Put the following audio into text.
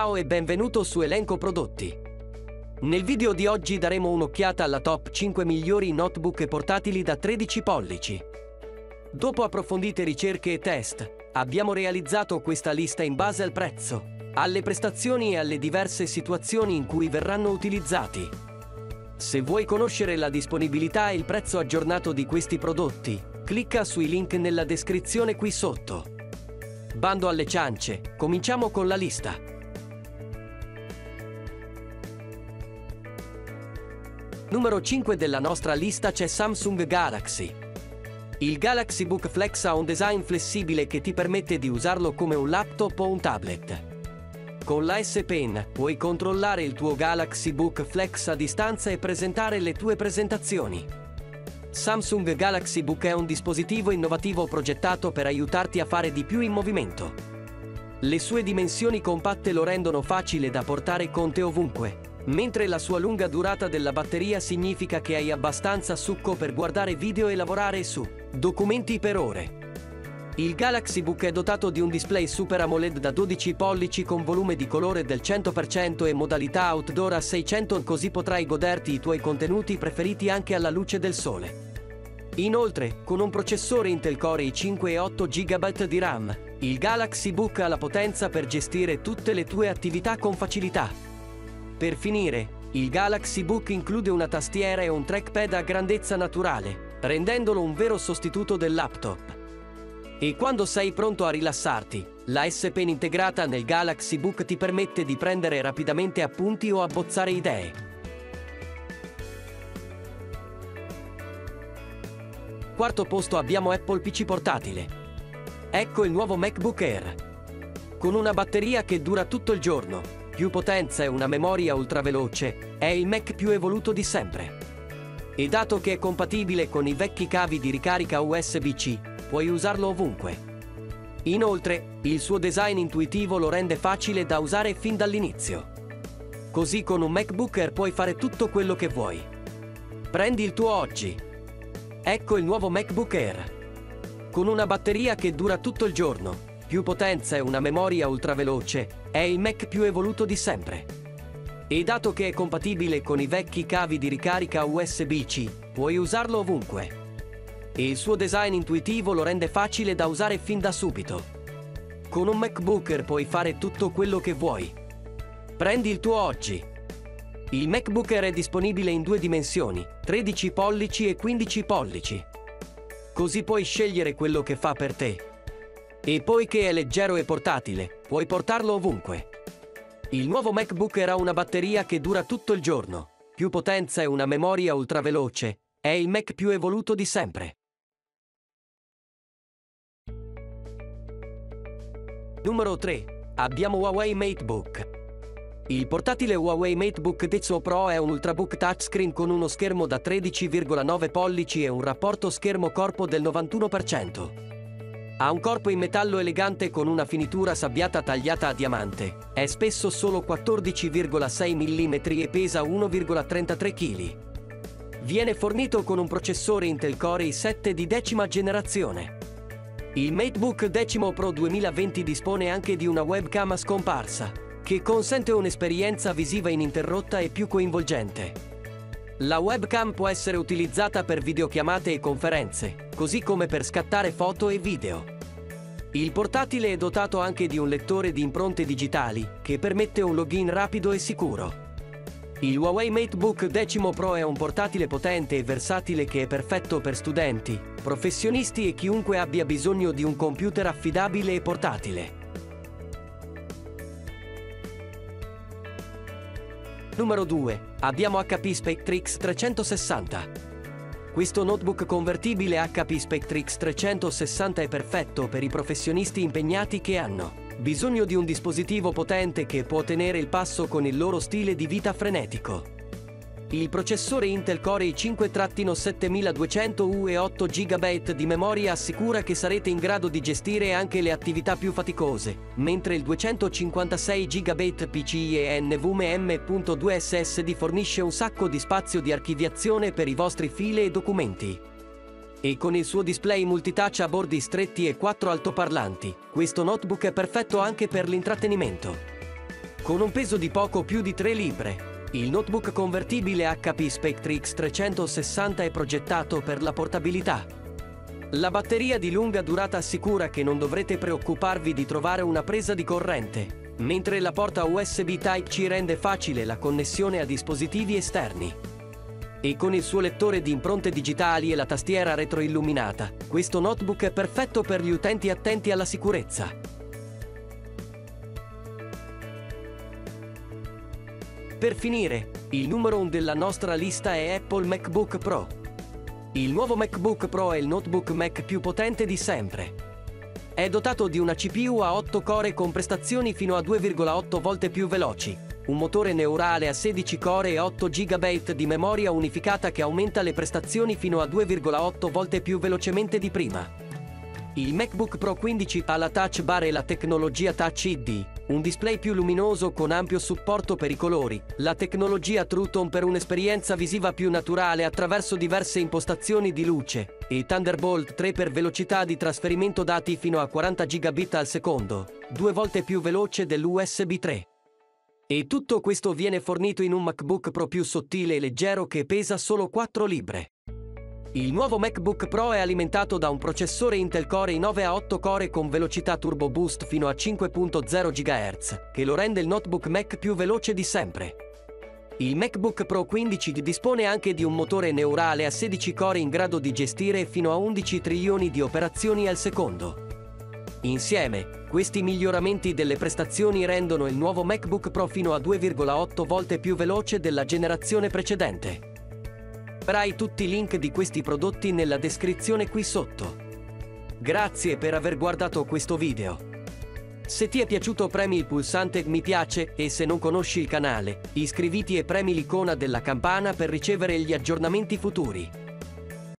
Ciao e benvenuto su Elenco Prodotti. Nel video di oggi daremo un'occhiata alla top 5 migliori notebook portatili da 13 pollici. Dopo approfondite ricerche e test, abbiamo realizzato questa lista in base al prezzo, alle prestazioni e alle diverse situazioni in cui verranno utilizzati. Se vuoi conoscere la disponibilità e il prezzo aggiornato di questi prodotti, clicca sui link nella descrizione qui sotto. Bando alle ciance, cominciamo con la lista. Numero 5 della nostra lista c'è Samsung Galaxy. Il Galaxy Book Flex ha un design flessibile che ti permette di usarlo come un laptop o un tablet. Con la S Pen puoi controllare il tuo Galaxy Book Flex a distanza e presentare le tue presentazioni. Samsung Galaxy Book è un dispositivo innovativo progettato per aiutarti a fare di più in movimento. Le sue dimensioni compatte lo rendono facile da portare con te ovunque, mentre la sua lunga durata della batteria significa che hai abbastanza succo per guardare video e lavorare su documenti per ore. Il Galaxy Book è dotato di un display Super AMOLED da 12 pollici con volume di colore del 100% e modalità outdoor a 600 così potrai goderti i tuoi contenuti preferiti anche alla luce del sole. Inoltre, con un processore Intel Core i5 e 8 GB di RAM, il Galaxy Book ha la potenza per gestire tutte le tue attività con facilità. Per finire, il Galaxy Book include una tastiera e un trackpad a grandezza naturale, rendendolo un vero sostituto del laptop. E quando sei pronto a rilassarti, la S Pen integrata nel Galaxy Book ti permette di prendere rapidamente appunti o abbozzare idee. Quarto posto abbiamo Apple PC portatile. Ecco il nuovo MacBook Air. Con una batteria che dura tutto il giorno, più potenza e una memoria ultraveloce, è il Mac più evoluto di sempre. E dato che è compatibile con i vecchi cavi di ricarica USB-C, puoi usarlo ovunque. Inoltre, il suo design intuitivo lo rende facile da usare fin dall'inizio. Così con un MacBook Air puoi fare tutto quello che vuoi. Prendi il tuo oggi. Ecco il nuovo MacBook Air. Con una batteria che dura tutto il giorno, più potenza e una memoria ultraveloce, è il Mac più evoluto di sempre. E dato che è compatibile con i vecchi cavi di ricarica USB-C, puoi usarlo ovunque. E il suo design intuitivo lo rende facile da usare fin da subito. Con un MacBooker puoi fare tutto quello che vuoi. Prendi il tuo oggi. Il MacBooker è disponibile in due dimensioni, 13 pollici e 15 pollici. Così puoi scegliere quello che fa per te e poiché è leggero e portatile, puoi portarlo ovunque. Il nuovo MacBook ha una batteria che dura tutto il giorno, più potenza e una memoria ultraveloce. È il Mac più evoluto di sempre. Numero 3. Abbiamo Huawei MateBook. Il portatile Huawei MateBook Dezo Pro è un ultrabook touchscreen con uno schermo da 13,9 pollici e un rapporto schermo-corpo del 91%. Ha un corpo in metallo elegante con una finitura sabbiata tagliata a diamante. È spesso solo 14,6 mm e pesa 1,33 kg. Viene fornito con un processore Intel Core i7 di decima generazione. Il MateBook Decimo Pro 2020 dispone anche di una webcam a scomparsa, che consente un'esperienza visiva ininterrotta e più coinvolgente. La webcam può essere utilizzata per videochiamate e conferenze, così come per scattare foto e video. Il portatile è dotato anche di un lettore di impronte digitali, che permette un login rapido e sicuro. Il Huawei MateBook 10 Pro è un portatile potente e versatile che è perfetto per studenti, professionisti e chiunque abbia bisogno di un computer affidabile e portatile. Numero 2. Abbiamo HP Spectrix 360. Questo notebook convertibile HP Spectrix 360 è perfetto per i professionisti impegnati che hanno bisogno di un dispositivo potente che può tenere il passo con il loro stile di vita frenetico. Il processore Intel Core i5-7200U e 8 GB di memoria assicura che sarete in grado di gestire anche le attività più faticose, mentre il 256 GB PCI e NVMe M.2 SSD fornisce un sacco di spazio di archiviazione per i vostri file e documenti. E con il suo display multitouch a bordi stretti e 4 altoparlanti, questo notebook è perfetto anche per l'intrattenimento. Con un peso di poco più di 3 libre, il notebook convertibile HP Spectrix 360 è progettato per la portabilità. La batteria di lunga durata assicura che non dovrete preoccuparvi di trovare una presa di corrente, mentre la porta USB Type-C rende facile la connessione a dispositivi esterni. E con il suo lettore di impronte digitali e la tastiera retroilluminata, questo notebook è perfetto per gli utenti attenti alla sicurezza. Per finire, il numero 1 della nostra lista è Apple MacBook Pro. Il nuovo MacBook Pro è il notebook Mac più potente di sempre. È dotato di una CPU a 8 core con prestazioni fino a 2,8 volte più veloci, un motore neurale a 16 core e 8 GB di memoria unificata che aumenta le prestazioni fino a 2,8 volte più velocemente di prima. Il MacBook Pro 15 ha la touch bar e la tecnologia Touch ID, un display più luminoso con ampio supporto per i colori, la tecnologia True Tone per un'esperienza visiva più naturale attraverso diverse impostazioni di luce, e Thunderbolt 3 per velocità di trasferimento dati fino a 40 gigabit al secondo, due volte più veloce dell'USB 3. E tutto questo viene fornito in un MacBook Pro più sottile e leggero che pesa solo 4 libre. Il nuovo MacBook Pro è alimentato da un processore Intel Core i9 a 8 core con velocità Turbo Boost fino a 5.0 GHz, che lo rende il notebook Mac più veloce di sempre. Il MacBook Pro 15 dispone anche di un motore neurale a 16 core in grado di gestire fino a 11 trilioni di operazioni al secondo. Insieme, questi miglioramenti delle prestazioni rendono il nuovo MacBook Pro fino a 2,8 volte più veloce della generazione precedente. Troverai tutti i link di questi prodotti nella descrizione qui sotto. Grazie per aver guardato questo video. Se ti è piaciuto premi il pulsante mi piace e se non conosci il canale, iscriviti e premi l'icona della campana per ricevere gli aggiornamenti futuri.